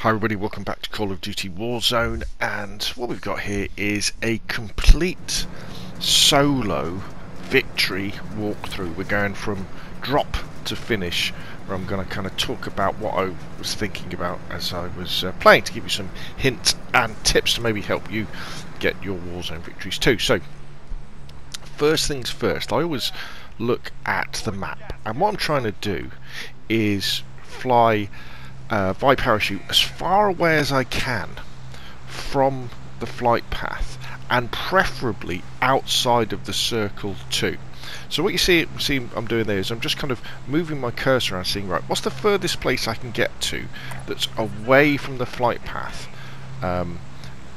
Hi everybody, welcome back to Call of Duty Warzone and what we've got here is a complete solo victory walkthrough. We're going from drop to finish where I'm going to kind of talk about what I was thinking about as I was uh, playing to give you some hints and tips to maybe help you get your Warzone victories too. So first things first, I always look at the map and what I'm trying to do is fly uh, by parachute as far away as I can from the flight path and preferably outside of the circle too. So what you see, see I'm doing there is I'm just kind of moving my cursor around seeing right what's the furthest place I can get to that's away from the flight path um,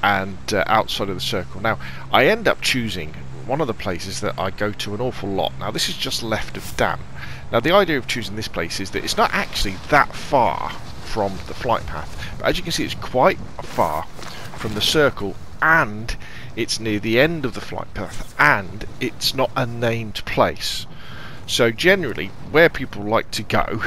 and uh, outside of the circle. Now I end up choosing one of the places that I go to an awful lot. Now this is just left of Dam. Now the idea of choosing this place is that it's not actually that far from the flight path. But as you can see, it's quite far from the circle and it's near the end of the flight path and it's not a named place. So generally, where people like to go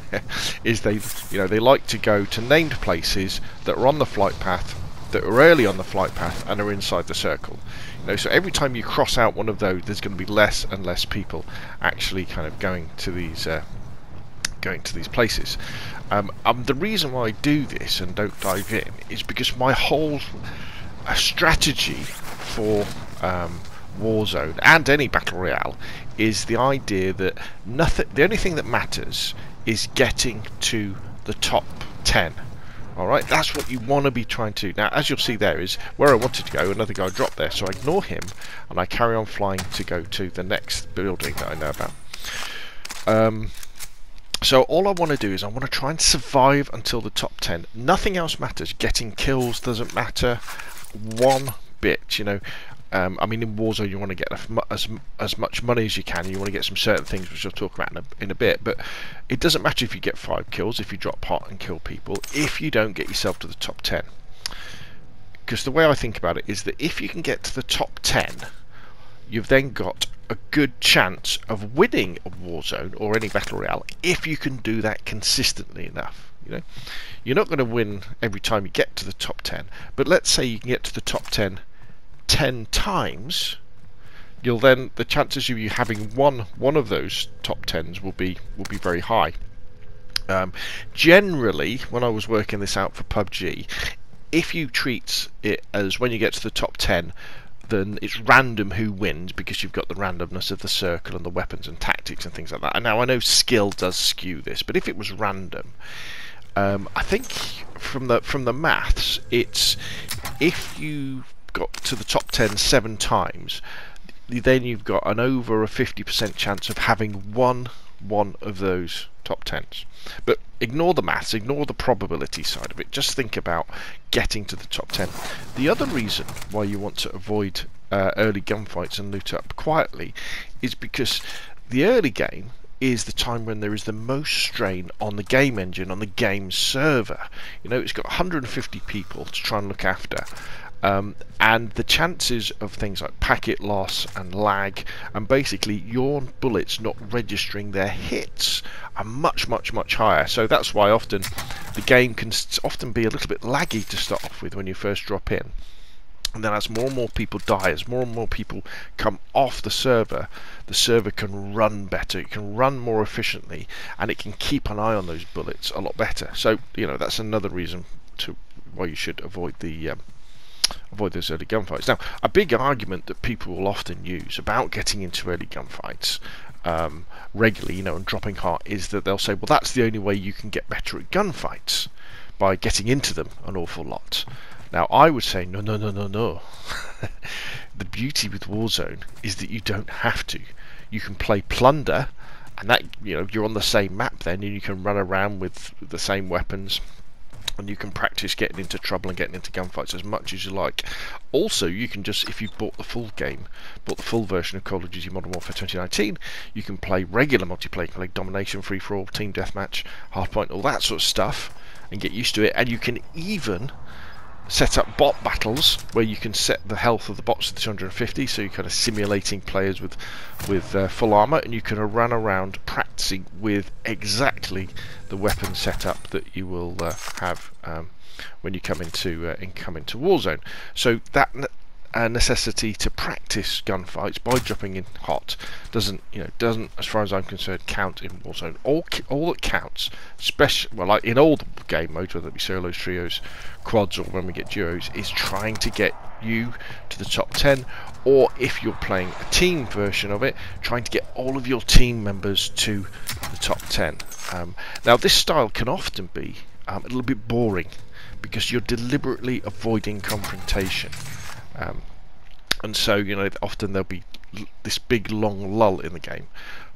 is they, you know, they like to go to named places that are on the flight path, that are early on the flight path, and are inside the circle. You know, so every time you cross out one of those, there's going to be less and less people actually kind of going to these uh, going to these places. Um, um, the reason why I do this and don't dive in is because my whole uh, strategy for um, Warzone and any battle royale is the idea that nothing. The only thing that matters is getting to the top ten. Alright, that's what you want to be trying to. Now, as you'll see there is where I wanted to go, another guy dropped there, so I ignore him and I carry on flying to go to the next building that I know about. Um, so all I want to do is I want to try and survive until the top 10. Nothing else matters. Getting kills doesn't matter one bit, you know. Um, I mean, in Warzone, you want to get as, as much money as you can. You want to get some certain things, which I'll talk about in a, in a bit. But it doesn't matter if you get five kills, if you drop hot and kill people, if you don't get yourself to the top 10. Because the way I think about it is that if you can get to the top 10, you've then got a good chance of winning a Warzone or any Battle Royale if you can do that consistently enough. You know, You're not going to win every time you get to the top 10, but let's say you can get to the top 10 10 times, you'll then the chances of you having won one of those top 10s will be will be very high. Um, generally, when I was working this out for PUBG, if you treat it as when you get to the top 10, then it's random who wins because you've got the randomness of the circle and the weapons and tactics and things like that. And now I know skill does skew this, but if it was random, um, I think from the from the maths, it's if you got to the top 10 seven times, then you've got an over a 50% chance of having won one of those top tens. But ignore the maths, ignore the probability side of it. Just think about getting to the top 10. The other reason why you want to avoid uh, early gunfights and loot up quietly is because the early game is the time when there is the most strain on the game engine, on the game server. You know, it's got 150 people to try and look after. Um, and the chances of things like packet loss and lag and basically your bullets not registering their hits are much much much higher so that's why often the game can often be a little bit laggy to start off with when you first drop in and then as more and more people die, as more and more people come off the server, the server can run better, it can run more efficiently, and it can keep an eye on those bullets a lot better. So, you know, that's another reason to why you should avoid the um, avoid those early gunfights. Now, a big argument that people will often use about getting into early gunfights um, regularly, you know, and dropping hot is that they'll say, well, that's the only way you can get better at gunfights by getting into them an awful lot. Now, I would say, no, no, no, no, no. the beauty with Warzone is that you don't have to. You can play Plunder, and that, you know, you're on the same map then, and you can run around with the same weapons and you can practice getting into trouble and getting into gunfights as much as you like. Also, you can just, if you've bought the full game, bought the full version of Call of Duty Modern Warfare 2019, you can play regular multiplayer, can play Domination, Free For All, Team Deathmatch, Hardpoint, all that sort of stuff, and get used to it. And you can even set up bot battles where you can set the health of the bots to 250 so you're kind of simulating players with with uh, full armor and you can run around practicing with exactly the weapon setup that you will uh, have um, when you come into uh, in come into Warzone. So that a necessity to practice gunfights by dropping in hot. Doesn't you know doesn't as far as I'm concerned count in Warzone. All all that counts especially well like in all the game modes whether it be solos trios quads or when we get duos is trying to get you to the top 10 or if you're playing a team version of it trying to get all of your team members to the top 10 um, now this style can often be um, a little bit boring because you're deliberately avoiding confrontation um, and so, you know, often there'll be this big long lull in the game.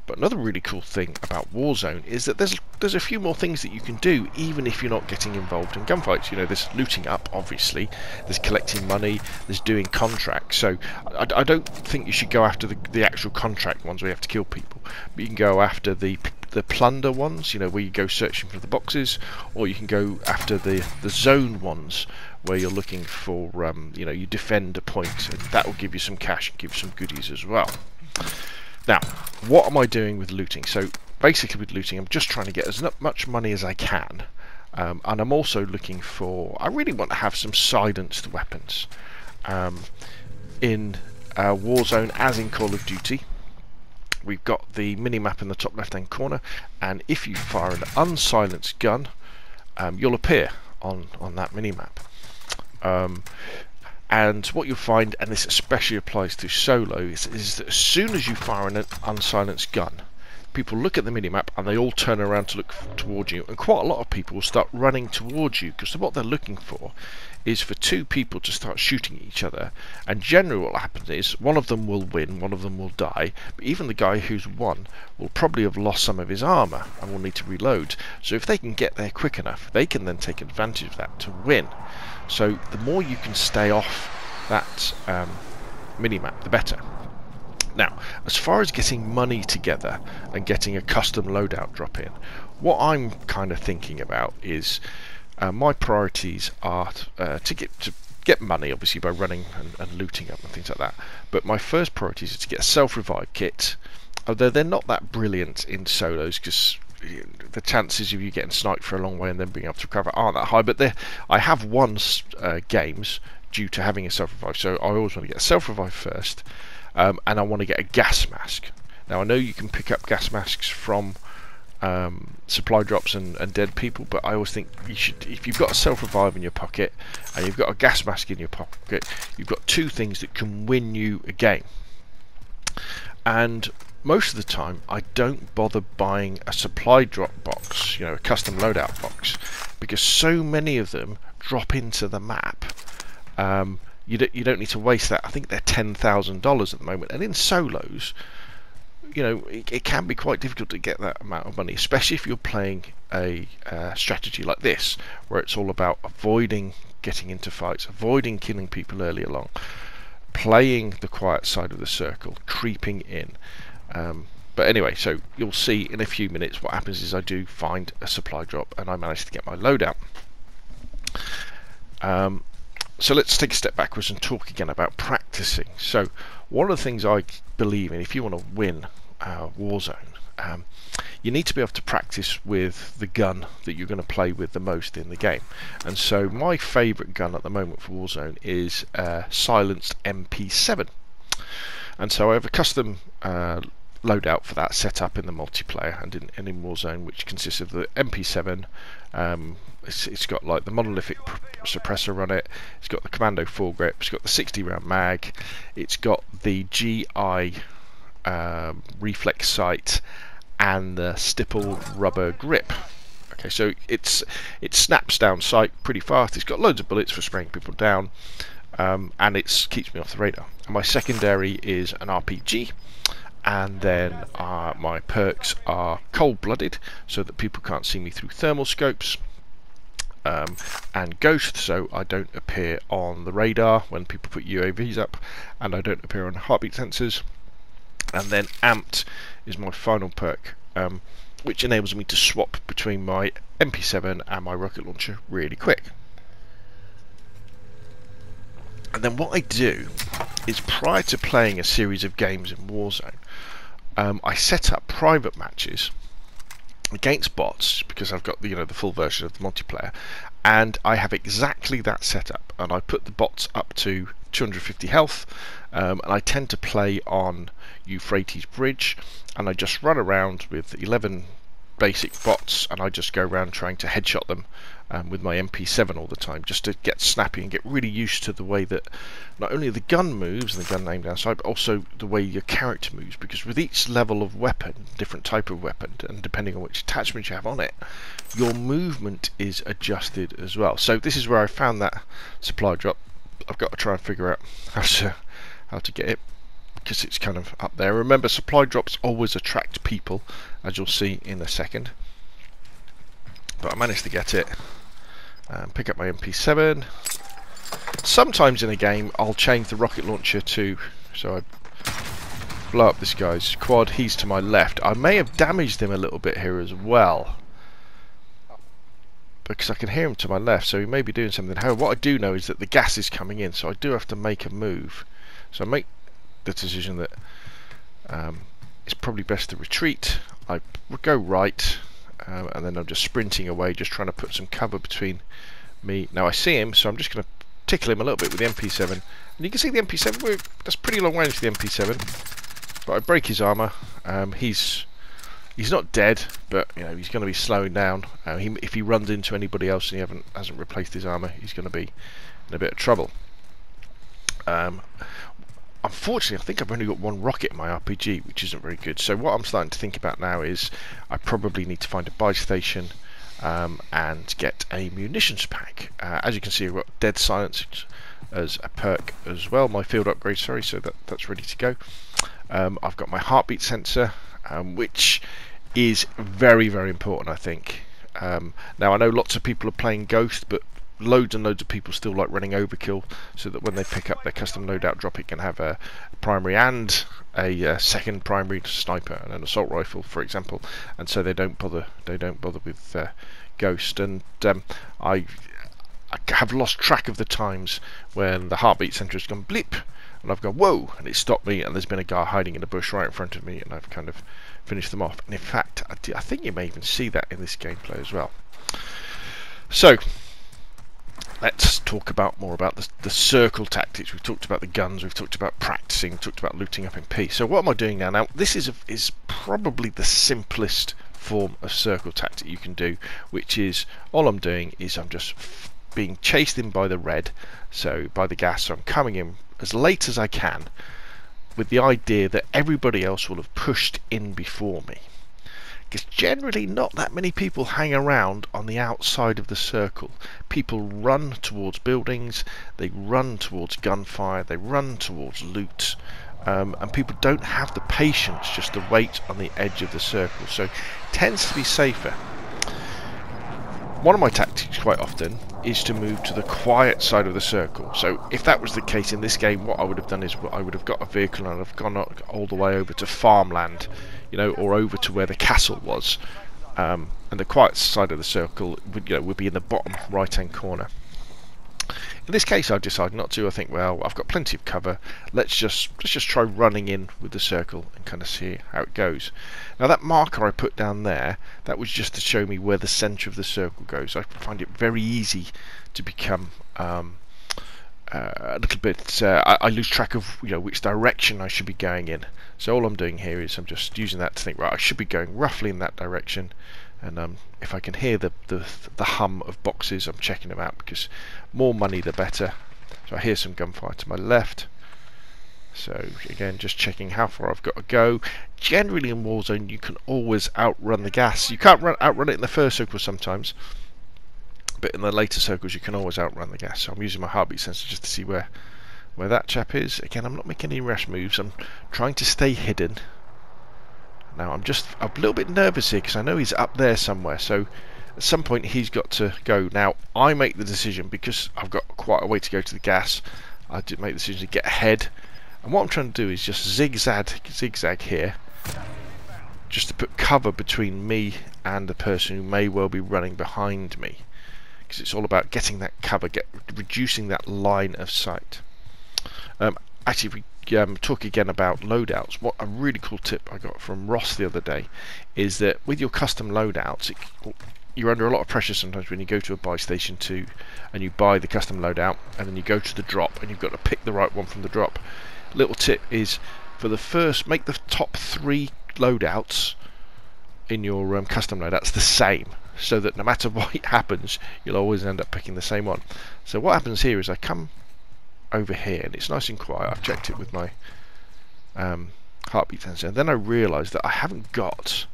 But another really cool thing about Warzone is that there's there's a few more things that you can do even if you're not getting involved in gunfights. You know, there's looting up, obviously. There's collecting money. There's doing contracts. So I, I don't think you should go after the, the actual contract ones where you have to kill people. But you can go after the the plunder ones, you know, where you go searching for the boxes, or you can go after the the zone ones where you're looking for, um, you know, you defend a point, and that will give you some cash and give you some goodies as well. Now, what am I doing with looting? So basically with looting, I'm just trying to get as much money as I can, um, and I'm also looking for, I really want to have some silenced weapons. Um, in uh, Warzone, as in Call of Duty, we've got the mini-map in the top left-hand corner, and if you fire an unsilenced gun, um, you'll appear on, on that mini-map. Um, and what you'll find, and this especially applies to solo, is, is that as soon as you fire an unsilenced gun, people look at the minimap and they all turn around to look towards you. And quite a lot of people will start running towards you because what they're looking for is for two people to start shooting each other. And generally, what happens is one of them will win, one of them will die. But even the guy who's won will probably have lost some of his armor and will need to reload. So if they can get there quick enough, they can then take advantage of that to win. So the more you can stay off that um, mini-map, the better. Now, as far as getting money together and getting a custom loadout drop in, what I'm kind of thinking about is uh, my priorities are uh, to get to get money, obviously by running and, and, looting up and things like that. But my first priority is to get a self-revive kit. Although they're not that brilliant in solos because the chances of you getting sniped for a long way and then being able to recover aren't that high. But there, I have won uh, games due to having a self-revive, so I always want to get a self-revive first, um, and I want to get a gas mask. Now I know you can pick up gas masks from um, supply drops and, and, dead people, but I always think you should, if you've got a self-revive in your pocket and you've got a gas mask in your pocket, you've got two things that can win you a game. And most of the time I don't bother buying a supply drop box, you know, a custom loadout box, because so many of them drop into the map. Um, you don't you don't need to waste that. I think they're ten thousand dollars at the moment, and in solos, you know, it, it, can be quite difficult to get that amount of money, especially if you're playing a uh, strategy like this, where it's all about avoiding getting into fights, avoiding killing people early along, playing the quiet side of the circle, creeping in. Um, but anyway, so you'll see in a few minutes what happens is I do find a supply drop and I manage to get my loadout. Um, so let's take a step backwards and talk again about practicing. So one of the things I believe in, if you want to win uh, Warzone, um, you need to be able to practice with the gun that you're going to play with the most in the game. And so my favourite gun at the moment for Warzone is uh, Silenced MP7. And so I have a custom uh, loadout for that set up in the multiplayer and in, and in Warzone, which consists of the MP7. Um, it's, it's got like the monolithic suppressor on it. It's got the Commando foregrip. It's got the 60 round mag. It's got the GI um, reflex sight and the stipple rubber grip. Okay, so it's it snaps down sight pretty fast. It's got loads of bullets for spraying people down, um, and it keeps me off the radar. And my secondary is an RPG, and then uh, my perks are cold-blooded, so that people can't see me through thermal scopes. Um, and ghost, so I don't appear on the radar when people put UAVs up, and I don't appear on heartbeat sensors. And then amped is my final perk, um, which enables me to swap between my MP7 and my rocket launcher really quick. And then what I do is prior to playing a series of games in Warzone, um, I set up private matches against bots because I've got the, you know the full version of the multiplayer, and I have exactly that setup. And I put the bots up to 250 health, um, and I tend to play on Euphrates Bridge, and I just run around with 11 basic bots, and I just go around trying to headshot them um, with my MP7 all the time, just to get snappy and get really used to the way that not only the gun moves and the gun name downside, but also the way your character moves. Because with each level of weapon, different type of weapon, and depending on which attachment you have on it, your movement is adjusted as well. So this is where I found that supply drop. I've got to try and figure out how to how to get it because it's kind of up there. Remember, supply drops always attract people, as you'll see in a second. But I managed to get it. Um, pick up my MP7. Sometimes in a game, I'll change the rocket launcher to... So I blow up this guy's quad. He's to my left. I may have damaged him a little bit here as well. Because I can hear him to my left, so he may be doing something. However, what I do know is that the gas is coming in, so I do have to make a move. So I make the decision that um, it's probably best to retreat. I go right, uh, and then I'm just sprinting away, just trying to put some cover between me. Now I see him, so I'm just going to tickle him a little bit with the MP7. And you can see the MP7, that's pretty long range for the MP7. But I break his armour. Um, he's he's not dead, but you know he's going to be slowing down. Uh, he, if he runs into anybody else and he haven't hasn't replaced his armour, he's going to be in a bit of trouble. Um, unfortunately, I think I've only got one rocket in my RPG, which isn't very good. So what I'm starting to think about now is I probably need to find a buy station um, and get a munitions pack. Uh, as you can see, I've got Dead Silence as a perk as well. My field upgrade, sorry, so that, that's ready to go. Um, I've got my heartbeat sensor, um, which is very, very important, I think. Um, now, I know lots of people are playing Ghost, but loads and loads of people still like running overkill so that when they pick up their custom loadout drop it can have a primary and a uh, second primary sniper and an assault rifle for example. And so they don't bother they don't bother with uh, ghost. And um, I, I have lost track of the times when the heartbeat sensor has gone blip and I've gone whoa and it stopped me and there's been a guy hiding in a bush right in front of me and I've kind of finished them off. And in fact I, I think you may even see that in this gameplay as well. So let's talk about more about the, the circle tactics. We've talked about the guns, we've talked about practicing, we've talked about looting up in peace. So what am I doing now? Now this is a, is probably the simplest form of circle tactic you can do, which is all I'm doing is I'm just being chased in by the red, so by the gas. So I'm coming in as late as I can, with the idea that everybody else will have pushed in before me because generally not that many people hang around on the outside of the circle. People run towards buildings, they run towards gunfire, they run towards loot, um, and people don't have the patience just to wait on the edge of the circle, so it tends to be safer. One of my tactics quite often is to move to the quiet side of the circle. So if that was the case in this game, what I would have done is I would have got a vehicle and I've gone all the way over to farmland you know, or over to where the castle was. Um, and the quiet side of the circle would, you know, would be in the bottom right-hand corner. In this case, I've decided not to. I think, well, I've got plenty of cover. Let's just let's just try running in with the circle and kind of see how it goes. Now, that marker I put down there, that was just to show me where the centre of the circle goes. I find it very easy to become um, uh, a little bit. Uh, I, I, lose track of you know which direction I should be going in. So all I'm doing here is I'm just using that to think right. I should be going roughly in that direction, and um, if I can hear the, the the hum of boxes, I'm checking them out because more money the better. So I hear some gunfire to my left. So again, just checking how far I've got to go. Generally in Warzone, you can always outrun the gas. You can't run, outrun it in the first circle sometimes but in the later circles you can always outrun the gas. So I'm using my heartbeat sensor just to see where where that chap is. Again, I'm not making any rash moves. I'm trying to stay hidden. Now I'm just a little bit nervous here because I know he's up there somewhere. So at some point he's got to go. Now I make the decision because I've got quite a way to go to the gas. I did make the decision to get ahead. And what I'm trying to do is just zigzag, zigzag here, just to put cover between me and the person who may well be running behind me because it's all about getting that cover, get reducing that line of sight. Um, actually, we um, talk again about loadouts. What a really cool tip I got from Ross the other day is that with your custom loadouts, it, you're under a lot of pressure sometimes when you go to a buy station to and you buy the custom loadout and then you go to the drop and you've got to pick the right one from the drop. Little tip is for the first, make the top three loadouts in your um, custom loadouts the same so that no matter what happens you'll always end up picking the same one. So what happens here is I come over here and it's nice and quiet. I've checked it with my um, heartbeat sensor and then I realise that I haven't got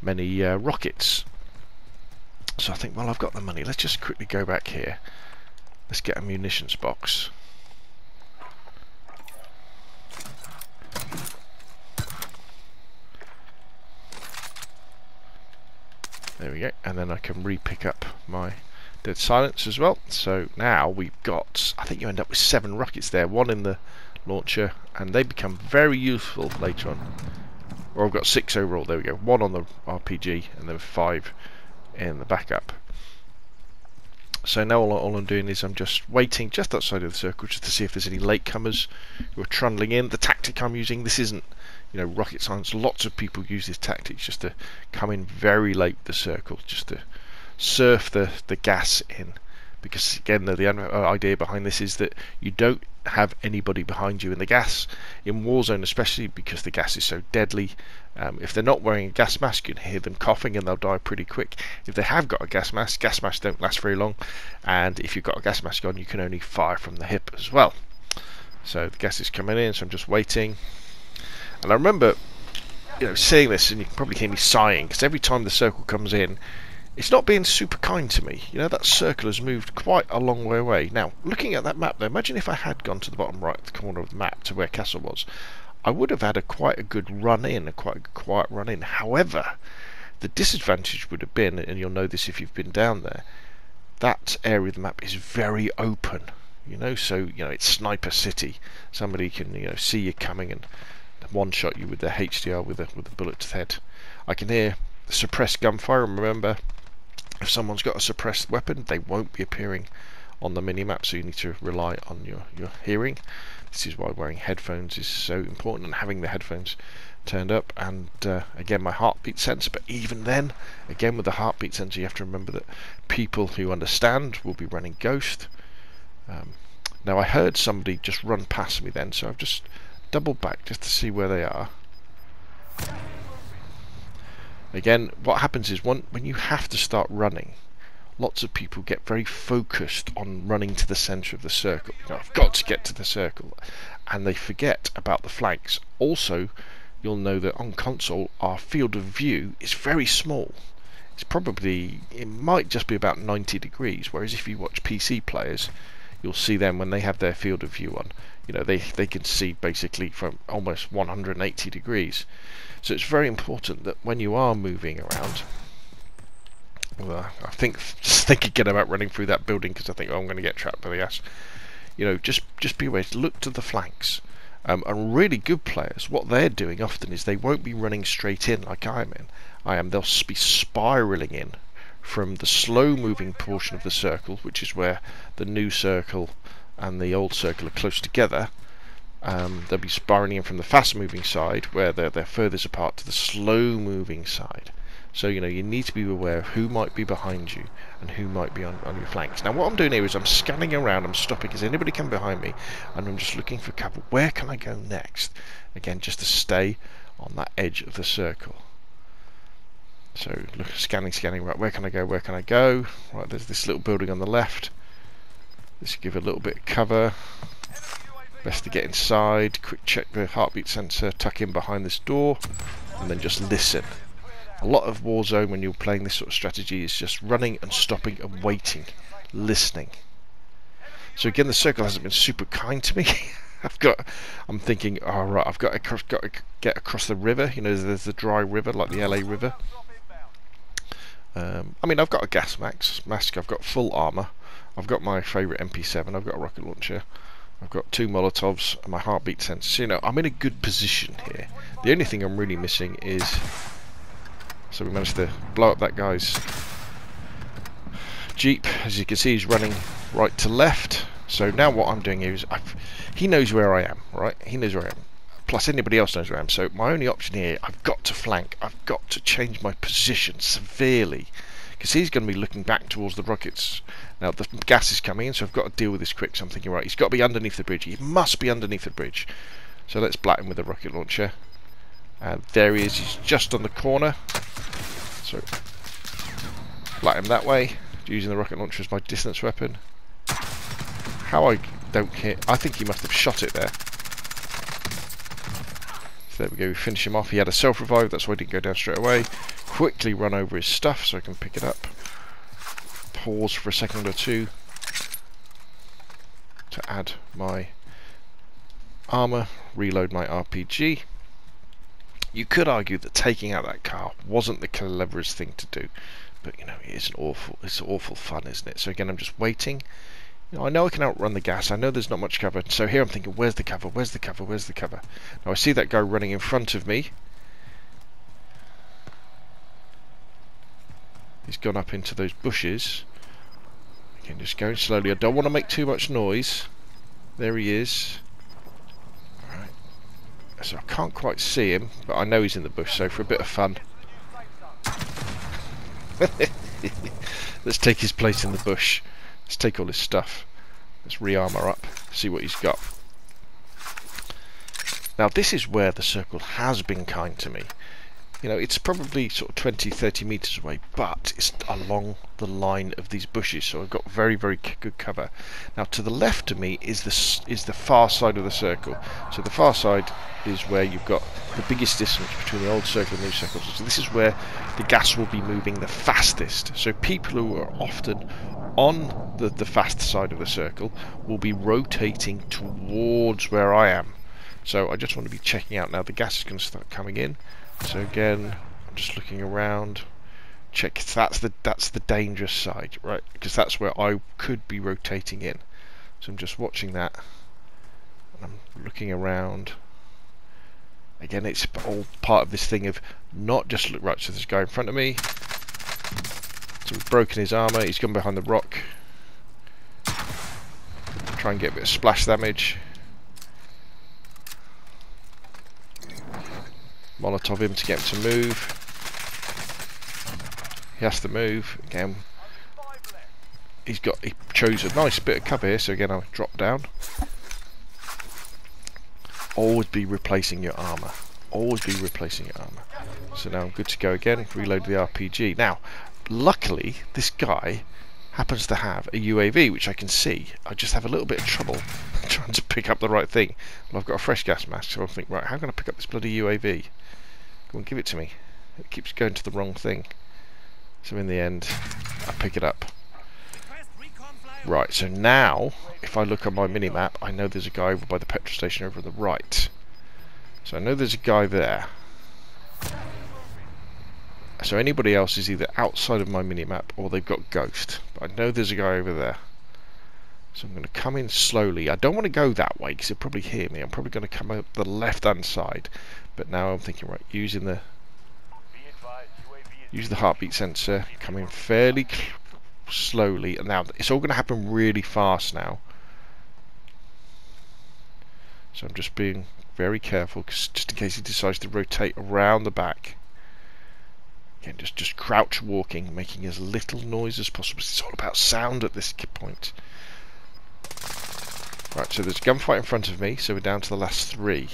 many uh, rockets. So I think, well, I've got the money. Let's just quickly go back here. Let's get a munitions box. There we go. And then I can re-pick up my Dead Silence as well. So now we've got, I think you end up with seven rockets there. One in the launcher, and they become very useful later on. Or I've got six overall. There we go. One on the RPG, and then five in the backup. So now all, all, I'm doing is I'm just waiting just outside of the circle just to see if there's any latecomers who are trundling in. The tactic I'm using, this isn't you know rocket science. Lots of people use this tactic just to come in very late the circle, just to surf the, the gas in. Because again, the, the uh, idea behind this is that you don't have anybody behind you in the gas in Warzone, especially because the gas is so deadly. Um, if they're not wearing a gas mask, you can hear them coughing and they'll die pretty quick. If they have got a gas mask, gas masks don't last very long, and if you've got a gas mask on, you can only fire from the hip as well. So the gas is coming in, so I'm just waiting. And I remember, you know, seeing this, and you can probably hear me sighing because every time the circle comes in, it's not being super kind to me. You know, that circle has moved quite a long way away. Now, looking at that map though, imagine if I had gone to the bottom right corner of the map to where Castle was. I would have had a quite a good run in, a quite a quiet run in. However, the disadvantage would have been, and you'll know this if you've been down there, that area of the map is very open. You know, so you know it's Sniper City. Somebody can you know see you coming and one shot you with their HDR with a with a bullet to the head. I can hear suppressed gunfire. And remember, if someone's got a suppressed weapon, they won't be appearing on the mini-map, so you need to rely on your, your hearing. This is why wearing headphones is so important and having the headphones turned up. And uh, again, my heartbeat sensor, but even then, again with the heartbeat sensor, you have to remember that people who understand will be running Ghost. Um, now, I heard somebody just run past me then, so I've just doubled back just to see where they are. Again, what happens is one, when you have to start running, lots of people get very focused on running to the centre of the circle. You know, I've got to get to the circle, and they forget about the flanks. Also, you'll know that on console, our field of view is very small. It's probably, it might just be about 90 degrees, whereas if you watch PC players, you'll see them when they have their field of view on. You know, they, they can see basically from almost 180 degrees. So it's very important that when you are moving around, well, I think just think again about running through that building because I think oh, I'm going to get trapped by the gas. You know, just just be aware. Look to the flanks. Um, and really good players, what they're doing often is they won't be running straight in like I am in. I am. They'll be spiraling in from the slow-moving portion of the circle, which is where the new circle and the old circle are close together, um, they'll be spiraling in from the fast moving side where they're, they're furthest apart to the slow moving side. So, you know, you need to be aware of who might be behind you and who might be on, on your flanks. Now, what I'm doing here is I'm scanning around, I'm stopping. Is anybody come behind me? And I'm just looking for cover. Where can I go next? Again, just to stay on that edge of the circle. So, look, scanning, scanning. Right, where can I go? Where can I go? Right, there's this little building on the left. Let's give a little bit of cover. Best to get inside, quick check the heartbeat sensor, tuck in behind this door, and then just listen. A lot of Warzone when you're playing this sort of strategy is just running and stopping and waiting, listening. So again, the circle hasn't been super kind to me. I've got, I'm thinking, all oh, right, I've got to, got to get across the river. You know, there's the dry river, like the LA River. Um, I mean, I've got a gas mask, mask. I've got full armor. I've got my favourite MP7. I've got a rocket launcher. I've got two Molotovs and my heartbeat sensor. So, you know, I'm in a good position here. The only thing I'm really missing is... So we managed to blow up that guy's Jeep. As you can see, he's running right to left. So now what I'm doing is, I've, he knows where I am, right? He knows where I am. Plus anybody else knows where I am. So my only option here, I've got to flank. I've got to change my position severely. Because he's going to be looking back towards the rockets. Now the gas is coming in, so I've got to deal with this quick. So I'm thinking, right, he's got to be underneath the bridge. He must be underneath the bridge. So let's blat him with a rocket launcher. And there he is. He's just on the corner. So blat him that way, using the rocket launcher as my distance weapon. How I don't care. I think he must have shot it there. There we go, we finish him off. He had a self-revive, that's why he didn't go down straight away. Quickly run over his stuff so I can pick it up. Pause for a second or two to add my armour, reload my RPG. You could argue that taking out that car wasn't the cleverest thing to do, but you know it is an awful, it's awful fun, isn't it? So again, I'm just waiting. You know, I know I can outrun the gas. I know there's not much cover. So here I'm thinking, where's the cover? Where's the cover? Where's the cover? Now I see that guy running in front of me. He's gone up into those bushes. Again, just going slowly. I don't want to make too much noise. There he is so I can't quite see him, but I know he's in the bush, so for a bit of fun. Let's take his place in the bush. Let's take all his stuff. Let's re-armour up, see what he's got. Now this is where the circle has been kind to me. You know, it's probably sort of 20, 30 metres away, but it's along the line of these bushes, so I've got very, very good cover. Now, to the left of me is the, is the far side of the circle. So the far side is where you've got the biggest distance between the old circle and the new circle. So this is where the gas will be moving the fastest. So people who are often on the, the fast side of the circle will be rotating towards where I am. So I just want to be checking out now. The gas is going to start coming in. So again, I'm just looking around. Check that's the that's the dangerous side, right? Because that's where I could be rotating in. So I'm just watching that. I'm looking around. Again, it's all part of this thing of not just look right. So there's a guy in front of me. So we've broken his armor. He's gone behind the rock. Try and get a bit of splash damage. Molotov him to get him to move. He has to move again. He's got he chose a nice bit of cover here, so again I'll drop down. Always be replacing your armour. Always be replacing your armour. So now I'm good to go again. Reload the RPG. Now, luckily, this guy happens to have a UAV, which I can see. I just have a little bit of trouble trying to pick up the right thing. Well, I've got a fresh gas mask, so I think, right, how can I pick up this bloody UAV? Go on, give it to me. It keeps going to the wrong thing. So in the end, I pick it up. Right, so now, if I look on my mini-map, I know there's a guy over by the petrol station over on the right. So I know there's a guy there. So anybody else is either outside of my mini-map or they've got Ghost. But I know there's a guy over there. So I'm going to come in slowly. I don't want to go that way because he'll probably hear me. I'm probably going to come up the left-hand side. But now I'm thinking, right, using the use the heartbeat sensor, coming fairly slowly. And now it's all going to happen really fast now. So I'm just being very careful, just in case he decides to rotate around the back. Again, just, just crouch walking, making as little noise as possible. It's all about sound at this point. Right, so there's a gunfight in front of me, so we're down to the last three.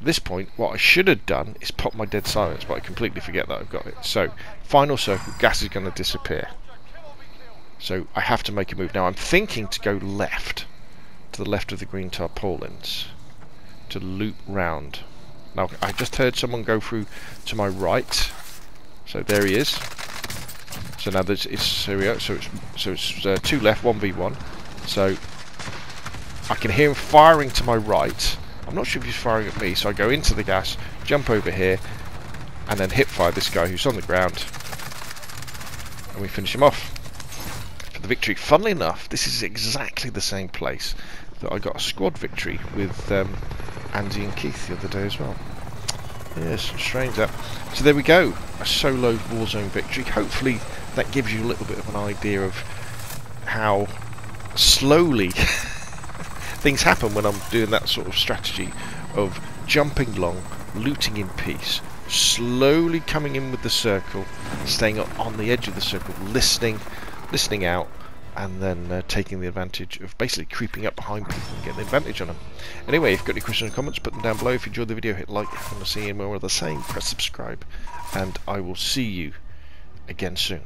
At this point, what I should have done is pop my dead silence, but I completely forget that I've got it. So, final circle, gas is going to disappear. So I have to make a move. Now I'm thinking to go left, to the left of the green tarpaulins, to loop round. Now I just heard someone go through to my right, so there he is. So now there's it's so, we so it's so it's uh, two left, one v one. So I can hear him firing to my right. I'm not sure if he's firing at me, so I go into the gas, jump over here, and then hip fire this guy who's on the ground, and we finish him off for the victory. Funnily enough, this is exactly the same place that I got a squad victory with um, Andy and Keith the other day as well. Yes, strange that. So there we go, a solo Warzone victory. Hopefully that gives you a little bit of an idea of how slowly things happen when I'm doing that sort of strategy of jumping long, looting in peace, slowly coming in with the circle, staying on the edge of the circle, listening, listening out, and then uh, taking the advantage of basically creeping up behind people and getting the advantage on them. Anyway, if you've got any questions or comments, put them down below. If you enjoyed the video, hit like. If you want to see any more of the same, press subscribe, and I will see you again soon.